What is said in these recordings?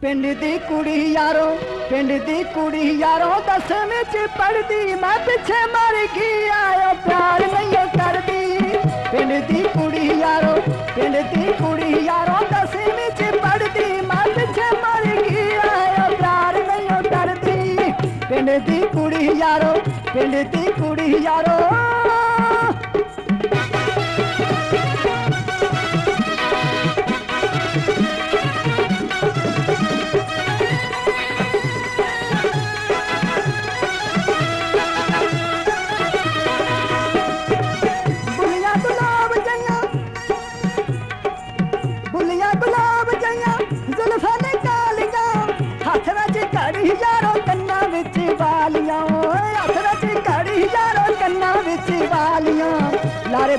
ਪਿੰਡ ਦੀ ਕੁੜੀ ਯਾਰੋ ਪਿੰਡ ਦੀ ਕੁੜੀ ਯਾਰੋ ਦਸਵੇਂ ਚ ਪੜਦੀ ਮੈਂ ਪਿੱਛੇ ਮਰ ਗਈ ਆਇਓ ਪਿਆਰ ਨਹੀਂ ਕਰਦੀ ਪਿੰਡ ਦੀ ਕੁੜੀ ਯਾਰੋ ਪਿੰਡ ਦੀ ਕੁੜੀ ਯਾਰੋ ਦਸਵੇਂ ਚ ਪੜਦੀ ਮੈਂ ਪਿੱਛੇ ਮਰ ਗਈ ਆਇਓ ਪਿਆਰ ਨਹੀਂ ਕਰਦੀ ਪਿੰਡ ਦੀ ਕੁੜੀ ਯਾਰੋ ਪਿੰਡ ਦੀ ਕੁੜੀ ਯਾਰੋ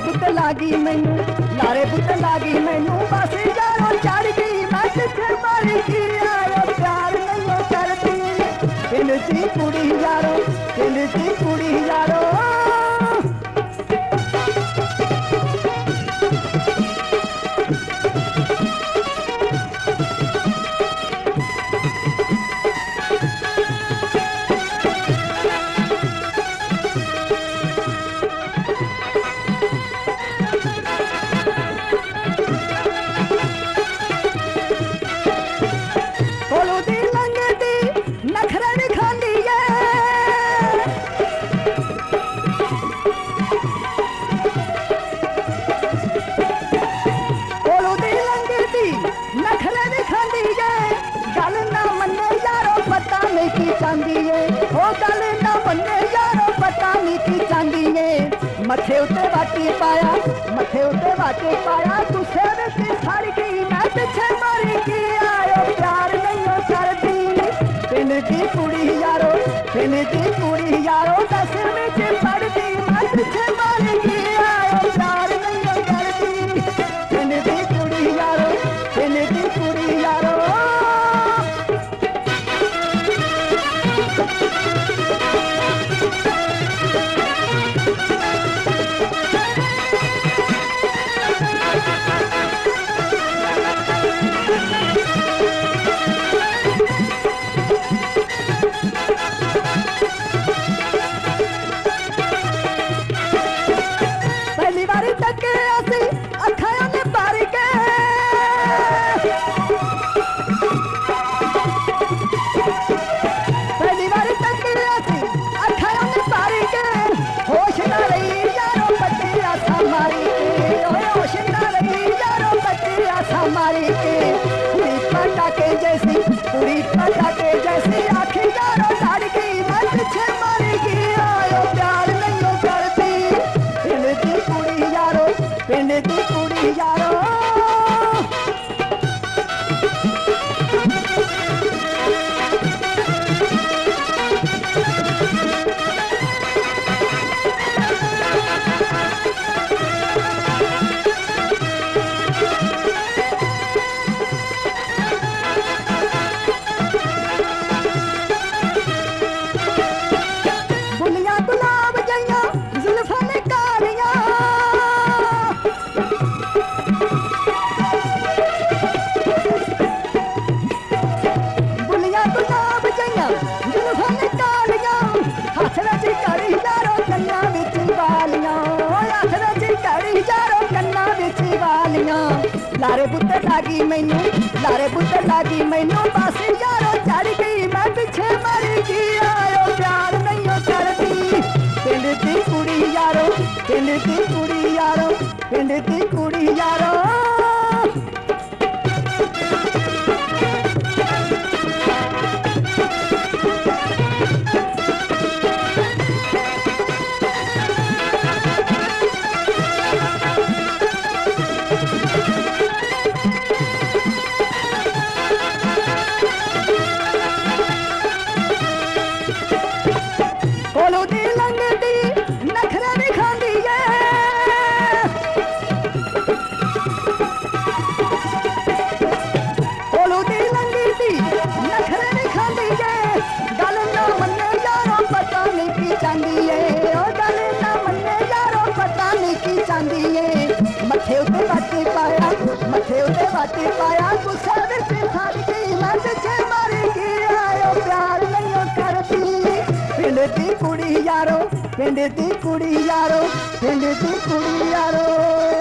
ਲਾਰੇ ਬੁੱਤ ਲਾਗੀ ਮੈਨੂੰ ਲਾਰੇ ਬੁੱਤ ਲਾਗੀ ਮੈਨੂੰ ਬਸ ਯਾਰੋ ਚੜ ਗਈ ਮੈਂ ਕਿੱਥੇ ਮਰ ਗਈ ਆਇਓ ਪਿਆਰ ਨਹੀਂ ਕਰਦੀ ਪਿੰਡ ਦੀ ਕੁੜੀ ਯਾਰੋ ਪਿੰਡ ਦੀ की चांदी है? ओ गल ना मन्ने यारो पटानी की चांदी है। मथे उते वाटी पाया, मथे उते वाटी पाया। तू सेवे सारी की मैं पीछे मारी की आयो, प्यार नहीं हो करती पिन की पूरी यारो पिन की पूरी यारो, दस में पड़ती, मैं पीछे ਲਾਰੇ ਬੁੱਤੇ ਲਾਗੀ ਮੈਨੂੰ ਲਾਰੇ ਬੁੱਤੇ ਲਾਗੀ ਮੈਨੂੰ ਬਸ ਯਾਰੋ ਚੜ ਗਈ ਮੈਂ ਪਿੱਛੇ ਮਰ ਗਈ ਆਇਓ ਪਿਆਰ ਨਹੀਂ ਕਰਦੀ ਪਿੰਡ ਦੀ ਕੁੜੀ ਯਾਰੋ ਪਿੰਡ ਦੀ ਕੁੜੀ ਯਾਰੋ ਪਿੰਡ ਦੀ ਕੁੜੀ ਯਾਰੋ दिए। मथे उते वाटे पाया, मथे उते वाटे पाया। गुस्सा मर गया प्यार नहीं करती। पिंड की कुड़ी यारो, पिंड की कुड़ी यारो, पिंड दी कुड़ी यारो।